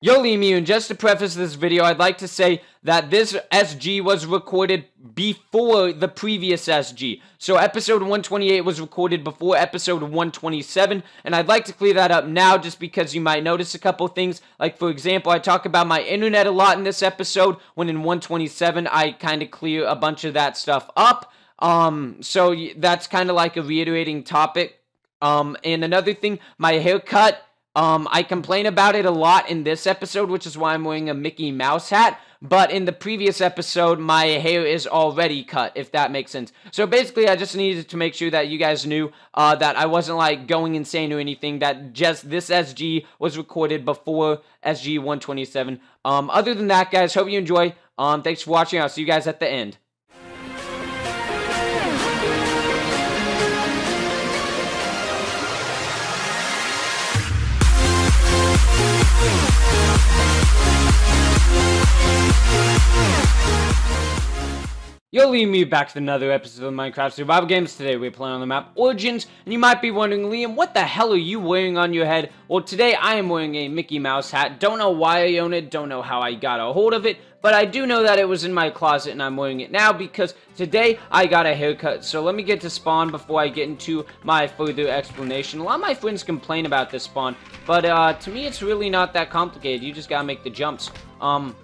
Yo, Lemu, and just to preface this video, I'd like to say that this SG was recorded before the previous SG. So episode 128 was recorded before episode 127, and I'd like to clear that up now just because you might notice a couple things. Like, for example, I talk about my internet a lot in this episode, when in 127 I kind of clear a bunch of that stuff up. Um, so that's kind of like a reiterating topic. Um, and another thing, my haircut um, I complain about it a lot in this episode, which is why I'm wearing a Mickey Mouse hat. But in the previous episode, my hair is already cut, if that makes sense. So basically, I just needed to make sure that you guys knew uh, that I wasn't like going insane or anything. That just this SG was recorded before SG 127. Um, other than that, guys, hope you enjoy. Um, thanks for watching. I'll see you guys at the end. Yo, lead me back to another episode of Minecraft Survival Games. Today we're playing on the map Origins, and you might be wondering, Liam, what the hell are you wearing on your head? Well, today I am wearing a Mickey Mouse hat. Don't know why I own it, don't know how I got a hold of it, but I do know that it was in my closet and I'm wearing it now because today I got a haircut. So let me get to spawn before I get into my further explanation. A lot of my friends complain about this spawn, but uh, to me it's really not that complicated. You just gotta make the jumps. Um,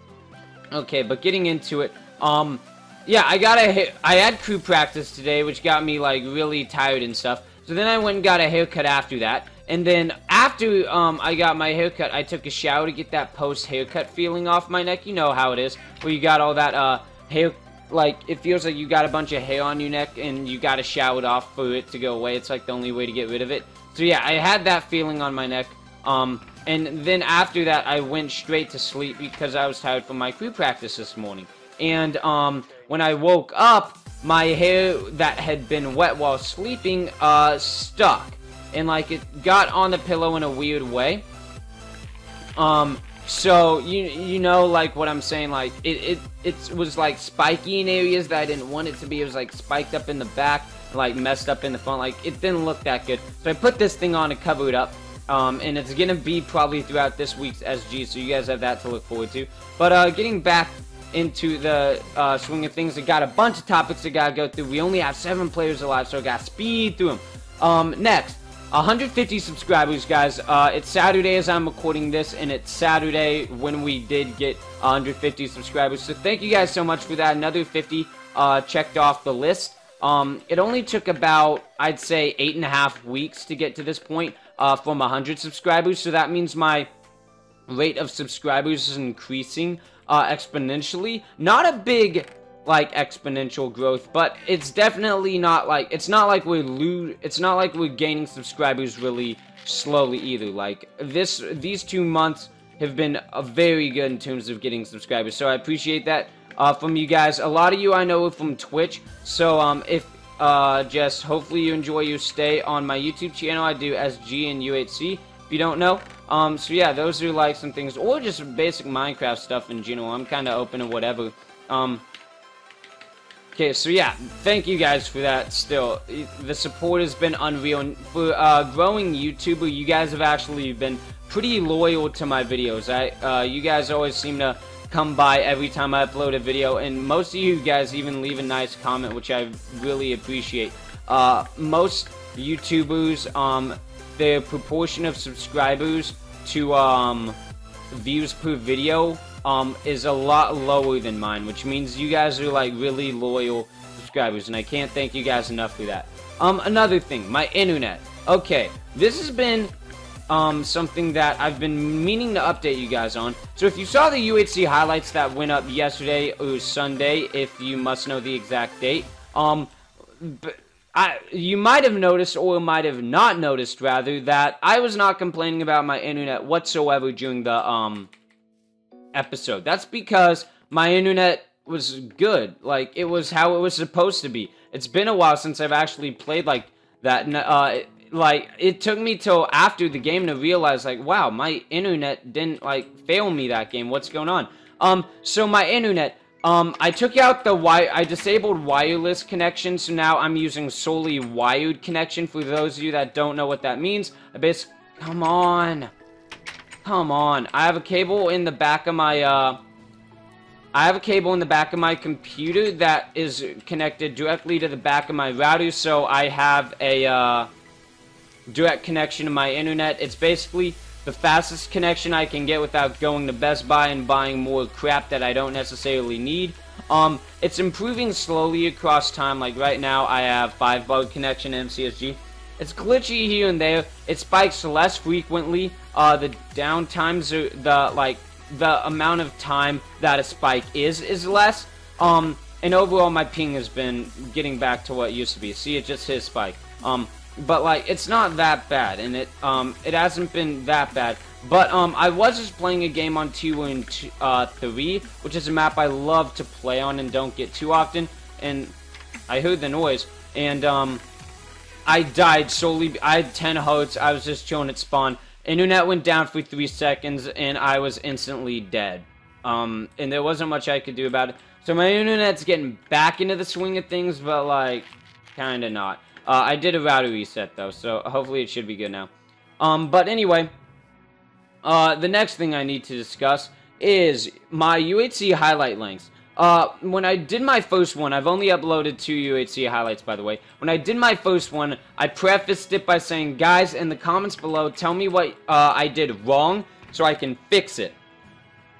okay, but getting into it, um, yeah, I got a I had crew practice today, which got me like really tired and stuff. So then I went and got a haircut after that. And then after um, I got my haircut, I took a shower to get that post-haircut feeling off my neck. You know how it is, where you got all that uh, hair, like, it feels like you got a bunch of hair on your neck and you got to shower it off for it to go away. It's like the only way to get rid of it. So yeah, I had that feeling on my neck. Um, and then after that, I went straight to sleep because I was tired from my crew practice this morning. And um, when I woke up, my hair that had been wet while sleeping uh, stuck. And like it got on the pillow in a weird way. Um, so you you know like what I'm saying like it, it it was like spiky in areas that I didn't want it to be. It was like spiked up in the back, like messed up in the front. Like it didn't look that good. So I put this thing on to cover it up. Um, and it's gonna be probably throughout this week's SG, so you guys have that to look forward to. But uh, getting back into the uh, swing of things. We got a bunch of topics we gotta go through. We only have seven players alive, so I gotta speed through them. Um, next, 150 subscribers, guys. Uh, it's Saturday as I'm recording this, and it's Saturday when we did get 150 subscribers. So thank you guys so much for that. Another 50 uh, checked off the list. Um, it only took about, I'd say, eight and a half weeks to get to this point uh, from 100 subscribers. So that means my rate of subscribers is increasing uh, exponentially. Not a big like exponential growth, but it's definitely not like it's not like we're lose. It's not like we're gaining subscribers really slowly either. Like this, these two months have been very good in terms of getting subscribers. So I appreciate that uh, from you guys. A lot of you I know from Twitch. So um, if uh, just hopefully you enjoy your stay on my YouTube channel. I do SG and UHC. If you don't know, um, so yeah, those are like some things, or just basic Minecraft stuff in general. I'm kind of open to whatever. Um, okay, so yeah, thank you guys for that still. The support has been unreal. And for uh, growing YouTuber, you guys have actually been pretty loyal to my videos. I, uh, you guys always seem to come by every time I upload a video, and most of you guys even leave a nice comment, which I really appreciate. Uh, most YouTubers, um, the proportion of subscribers to um, views per video um, is a lot lower than mine, which means you guys are like really loyal subscribers, and I can't thank you guys enough for that. Um, another thing, my internet. Okay, this has been um, something that I've been meaning to update you guys on. So if you saw the UHC highlights that went up yesterday or Sunday, if you must know the exact date, um, I, you might have noticed, or might have not noticed, rather, that I was not complaining about my internet whatsoever during the um episode. That's because my internet was good. Like, it was how it was supposed to be. It's been a while since I've actually played like that. Uh, like, it took me till after the game to realize, like, wow, my internet didn't, like, fail me that game. What's going on? Um, so my internet um, I took out the wi- I disabled wireless connection, so now I'm using solely wired connection. For those of you that don't know what that means, I basically, come on. Come on. I have a cable in the back of my, uh... I have a cable in the back of my computer that is connected directly to the back of my router, so I have a, uh... Direct connection to my internet. It's basically the fastest connection I can get without going to Best Buy and buying more crap that I don't necessarily need. Um, it's improving slowly across time. Like right now, I have 5 bug connection MCSG. It's glitchy here and there. It spikes less frequently. Uh, the downtimes are the like the amount of time that a spike is is less. Um, and overall, my ping has been getting back to what it used to be. See, it just hit spike. Um, but like it's not that bad, and it um it hasn't been that bad. But um, I was just playing a game on two and two, uh, three, which is a map I love to play on and don't get too often. And I heard the noise, and um, I died solely. I had 10 hearts. I was just chilling at spawn. Internet went down for three seconds, and I was instantly dead. Um, and there wasn't much I could do about it. So my internet's getting back into the swing of things, but like, kinda not. Uh, I did a router reset though, so hopefully it should be good now. Um, but anyway, uh, the next thing I need to discuss is my UHC highlight lengths. Uh, when I did my first one, I've only uploaded two UHC highlights, by the way. When I did my first one, I prefaced it by saying, guys, in the comments below, tell me what uh, I did wrong so I can fix it.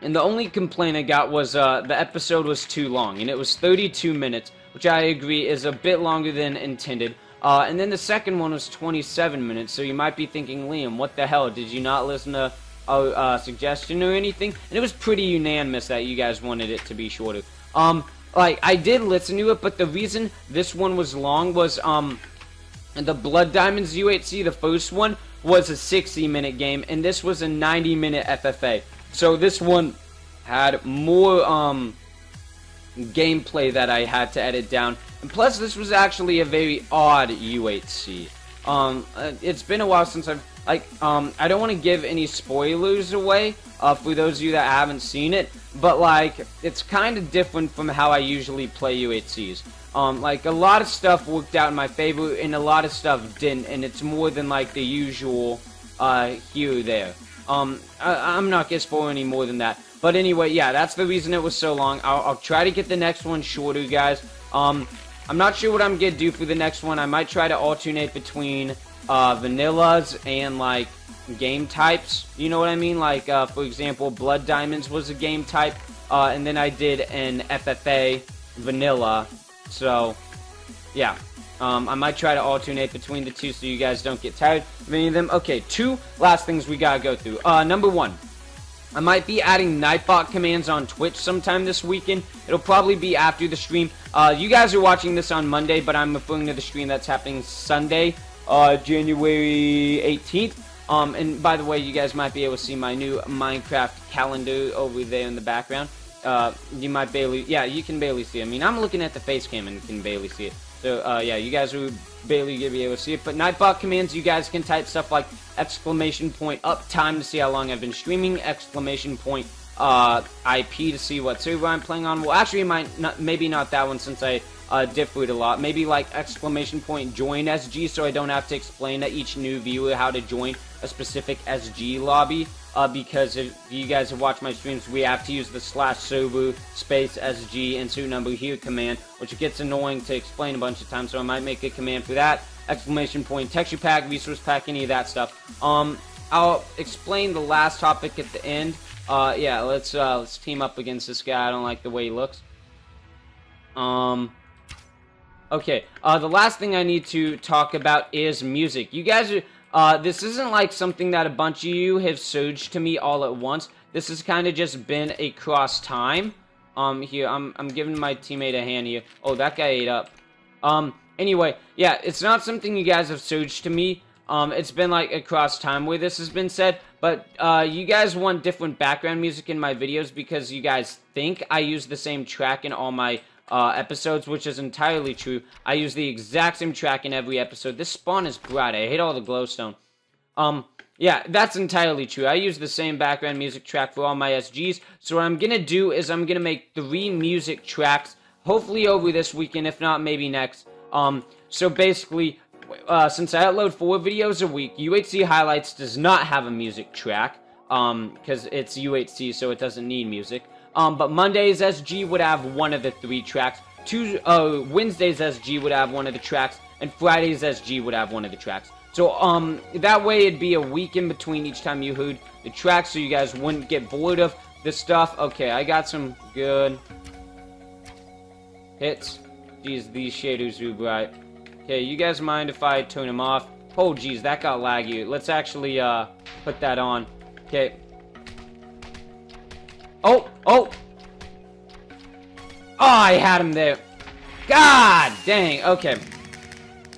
And the only complaint I got was uh, the episode was too long, and it was 32 minutes, which I agree is a bit longer than intended. Uh, and then the second one was 27 minutes, so you might be thinking, Liam, what the hell? Did you not listen to a suggestion or anything, and it was pretty unanimous that you guys wanted it to be shorter. Um, like I did listen to it, but the reason this one was long was um, the Blood Diamonds UHC, the first one was a 60 minute game, and this was a 90 minute FFA. So this one had more um gameplay that I had to edit down, and plus this was actually a very odd UHC. Um, uh, it's been a while since I've like, um, I don't want to give any spoilers away uh, for those of you that haven't seen it, but like, it's kind of different from how I usually play UHCs. Um, like, a lot of stuff worked out in my favor, and a lot of stuff didn't, and it's more than like the usual uh, here there. Um, I, am not gonna spoil any more than that. But anyway, yeah, that's the reason it was so long. I'll, I'll try to get the next one shorter, guys. Um, I'm not sure what I'm gonna do for the next one. I might try to alternate between uh, vanillas and like game types. You know what I mean? Like, uh, for example, Blood Diamonds was a game type, uh, and then I did an FFA vanilla. So, yeah. Um, I might try to alternate between the two so you guys don't get tired of any of them. Okay, two last things we gotta go through. Uh, number one. I might be adding Nightbot commands on Twitch sometime this weekend. It'll probably be after the stream. Uh, you guys are watching this on Monday, but I'm referring to the stream that's happening Sunday uh, January 18th. Um, and by the way, you guys might be able to see my new Minecraft calendar over there in the background. Uh, you might barely, yeah, you can barely see it. I mean, I'm looking at the face cam and you can barely see it. So, uh, yeah, you guys will barely be able to see it. But Nightbot commands, you guys can type stuff like exclamation point up time to see how long I've been streaming, exclamation point uh, IP to see what server I'm playing on. Well, actually, might not, maybe not that one since I uh, differed a lot. Maybe like exclamation point join SG so I don't have to explain to each new viewer how to join a specific SG lobby. Uh, because if you guys have watched my streams, we have to use the slash server space SG and insert number here command, which gets annoying to explain a bunch of times, so I might make a command for that. Exclamation point, texture pack, resource pack, any of that stuff. Um, I'll explain the last topic at the end. Uh, yeah, let's uh, let's team up against this guy. I don't like the way he looks. Um, Okay, uh, the last thing I need to talk about is music. You guys are, uh, this isn't like something that a bunch of you have surged to me all at once. This has kind of just been across time. Um, here, I'm, I'm giving my teammate a hand here. Oh, that guy ate up. Um, anyway, yeah, it's not something you guys have surged to me. Um, it's been like across time where this has been said, but uh, you guys want different background music in my videos because you guys think I use the same track in all my uh, episodes, which is entirely true. I use the exact same track in every episode. This spawn is bright. I hate all the glowstone. Um, yeah, that's entirely true. I use the same background music track for all my SGs. So what I'm going to do is I'm going to make three music tracks, hopefully over this weekend, if not maybe next. Um, so basically, uh, since I upload four videos a week, UHC Highlights does not have a music track. um, because it's UHC, so it doesn't need music. Um, but Mondays SG would have one of the three tracks. Tuesday, uh, Wednesdays SG would have one of the tracks, and Fridays SG would have one of the tracks. So, um, that way it'd be a week in between each time you heard the tracks, so you guys wouldn't get bored of the stuff. Okay, I got some good hits. Jeez, these shaders are bright. Okay, you guys mind if I turn him off? Oh, jeez, that got laggy. Let's actually, uh, put that on. Okay. Oh, oh! Oh, I had him there. God dang, okay.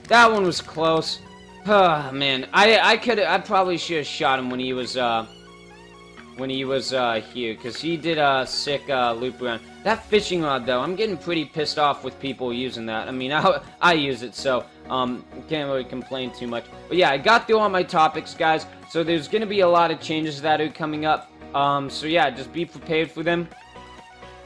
That one was close. Oh, man. I I could I probably should have shot him when he was, uh, when he was, uh, here, because he did a sick, uh, loop around. That fishing rod, though, I'm getting pretty pissed off with people using that. I mean, I, I use it, so, um, can't really complain too much. But yeah, I got through all my topics, guys, so there's gonna be a lot of changes that are coming up. Um, so yeah, just be prepared for them.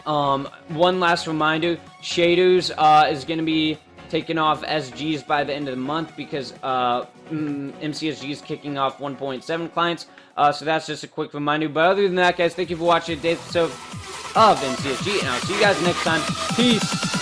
Um, one last reminder, Shaders, uh, is gonna be taking off SGs by the end of the month because, uh, MCSG mm, is kicking off 1.7 clients. Uh, so that's just a quick reminder. But other than that, guys, thank you for watching today's episode of MCSG, and I'll see you guys next time. Peace!